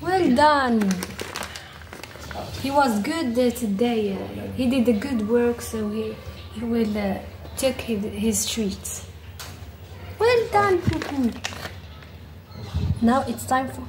Well done. He was good today. He did a good work, so he he will uh, take his, his treats. Well done, Now it's time for